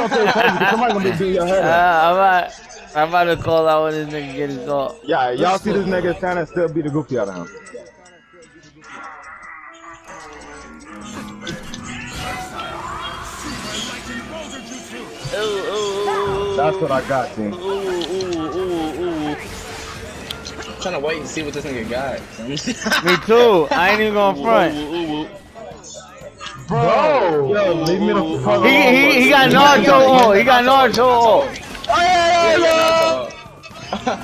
gonna pay attention. 'cause Somebody gonna be beating your head Uh. I'm about, I'm about to call out when this nigga get his call. Yeah, y'all see this nigga standing still beat the goofy out of him. Ooh, ooh, ooh, That's what I got, team. ooh, ooh, ooh, ooh. I'm trying to wait and see what this nigga got. Me too. I ain't even gonna front. Bro, yo, leave me the fuck He, alone. he, he got Naruto on. He got Naruto on. Oh, yeah, yeah, yeah.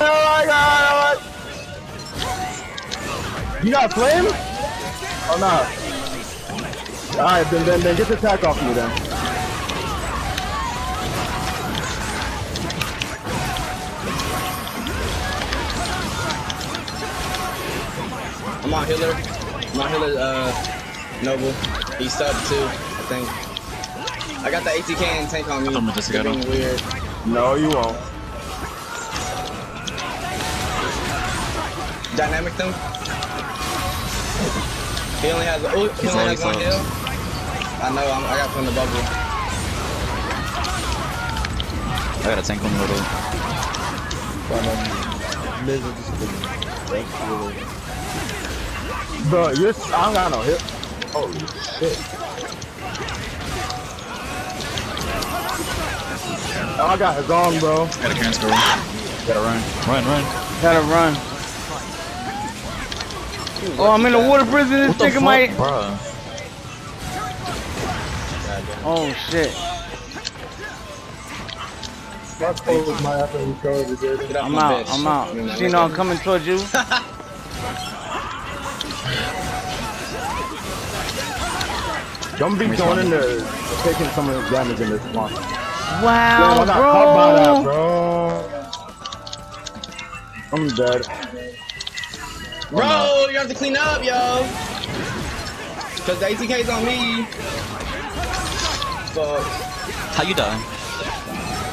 Oh my god! You got flame? Oh no. Alright, then, then then get the attack off me then. I'm on healer. I'm on healer, uh, Noble. He's sub too, I think. I got the ATK and tank on me. I'm just They're got being him. weird. No, you won't. Dynamic them. He only has, oh, he only has one heal. I know, I'm, I got from the bubble. I got a tank on the middle. Bro, you're, I don't got no hit. Holy shit. Oh, I got his on, bro. Got a Karen's girl. Gotta run. Run, run. Gotta run. Oh, I'm in the water prison. This What nigga might. bruh? Oh shit. That's close my after recovery, dude. Get off I'm out. I'm out. You know, See, no, I'm coming towards you. Don't be going in there taking some of the damage in this one. Damn, I Wow, got caught by that, bro. bro. I'm dead. Bro, you have to clean up, yo. Cause the ATK's on me. Fuck. How you die?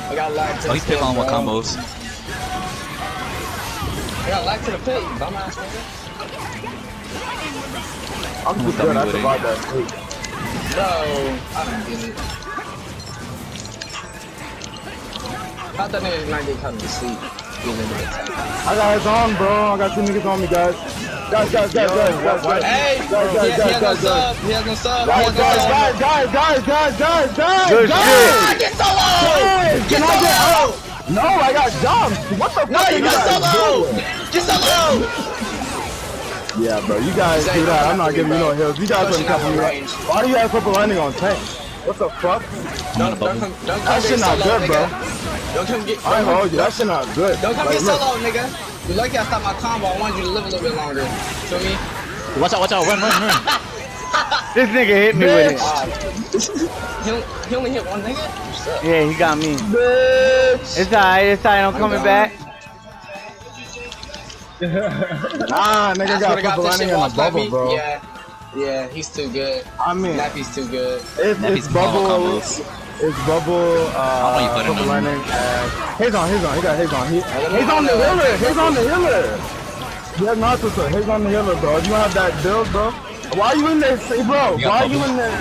I got lag to Oh, the he's picking pit, on what combos. I got lag to the pit, dumbass nigga. I'm Come just on, good. I dummy survived that sleep. Bro, I don't get it. Thought that sleep. Able to attack. I got his on, bro. I got two niggas on me, guys. Guys, guys, guys, guys, guys, guys. Hey, Guys, guys, no guys, guys, sub. He has no sub. Guys, no guys, guys, guys, guys, guys, guys, guys, Good guys. shit. Get! Guys, Get out? No, I got jumped. What the No, fuck you are got guys doing? Get solo! Yeah, bro, you guys do that. I'm not giving you no have hills. You guys Pushing are out me. from range. Why do you have purple landing on tank? What the fuck? Don't, don't come, don't come That shit not solo, good, bro. Don't come get. I hold you. That shit not good. Don't come Like, get look, solo, nigga. You lucky I stopped my combo. I wanted you to live a little bit longer. Feel me? Watch out, watch out, run, run, run. This nigga hit me with it. He, only, he only hit one nigga? Yeah, he got me. Bitch. It's alright. It's alright. I'm coming gone. back. Nah, nigga That's got what I got purple this shit landing on lost the bubble, Nappy. bro. Yeah, yeah, he's too good. I mean, Nappy's too good. it's, Nappy's it's bubble. combos. It's bubble. How long Uh, put him purple on? landing. And he's on. He's on. He got his on. He, he's on the know. healer. He's on the healer. He has Naruto. He's on the healer, bro. You don't have that build, bro. Why are you in there, bro? You got Why are you in there?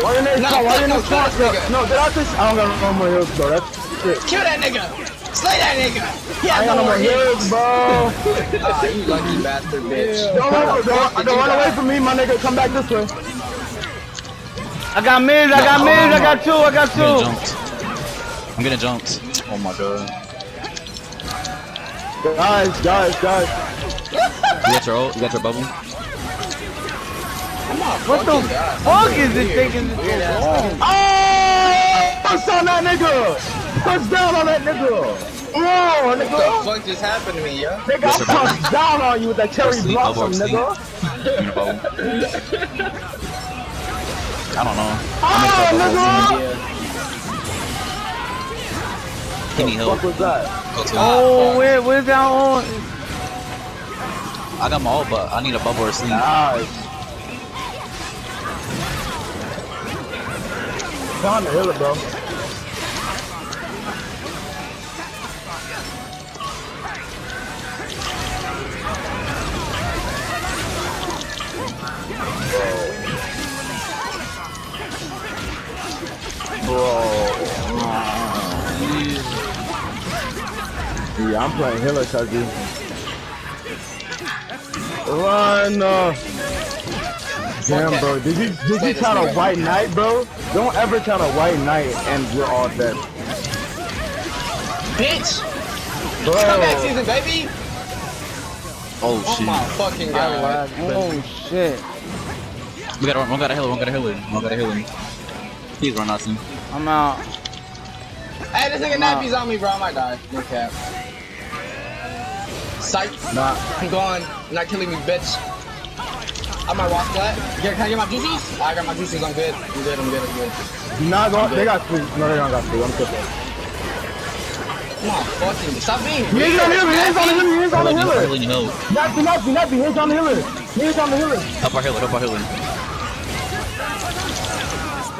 Why you in there? No, Why you in no, there? no. No, get out this. I don't got no more heals, bro. That's shit. Kill that nigga! Slay that nigga! He I has ain't got no more heals, hits. bro. Ah, you lucky bastard, bitch. Don't run, don't, don't run away from me, my nigga. Come back this way. I got mids. I got mids. I got two. I got two. I'm getting two. jumped. I'm getting jumped. Oh my god. Guys, guys, guys. You got your ult? You got your bubble? What the fuck is this taking this Weird ass. Oh! Push down that nigga! Push down on that nigga! Oh, What the nigga! fuck just happened to me, yo? Nigga, I punched down on you with that cherry Sleep, blossom, bubble, nigga! Give me the bubble. I don't know. Oh, nigga! Yeah. He need What help. was that? Go. Oh, where, where's that on? I got my ult, but I need a bubble or sleep. Nice. Time to heal it, bro. Yeah, I'm playing healer, Chucky. Run! Uh. Damn, bro. Did you did Play you this try to white knight, bro? Don't ever try to white knight and we're all dead. Bitch! Bro. Comeback season, baby! Oh Oh shit. my fucking god. Oh shit. We gotta, one got a healer, one got a healer, one got a healer. Please run out soon. I'm out. Hey, this nigga Nah. Nappy's on me, bro. I might die. No cap. Psych. Nah. I'm gone. You're not killing me, bitch. I might walk flat. Yeah, can I get my juices? I got my juices. I'm good. I'm good. I'm good. I'm good. You not going? They got three. No, they don't got three. I'm tripping. Come on, fucking stop being He is on the healer. He is on the healer. He is on the Healer, healer. healer, you know. Nappy, nappy, nappy. He on the healer. He is on the healer. Help our healer, help our healer.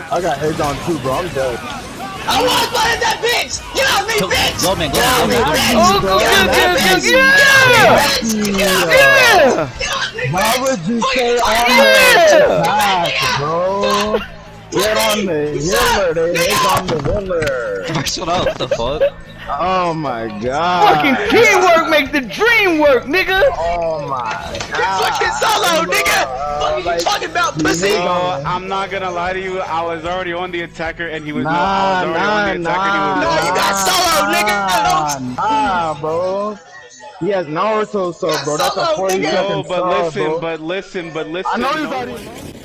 I got heads on too, bro. I'm dead. I want to fight that bitch. Get off me, bitch. go man, go go yeah! Yeah. Yeah! Why would you say on Yeah. the path, bro? Get on the healer. They hit on the healer. Shut up, what the fuck? Oh my god. Fucking teamwork makes the dream work, nigga! Oh my god. Fucking solo, nigga. What are you like, talking about, pussy? nigga. Uh, I'm not gonna lie to you. I was already on the attacker, and he was no. I was nah, already on the attacker, nah. and he was No, you got solo, nigga. Nah, nah, bro. He has Naruto sub, bro. That's a Solo, 40 nigga. No, but sub, listen, bro. but listen, but listen. I know he's no already. one-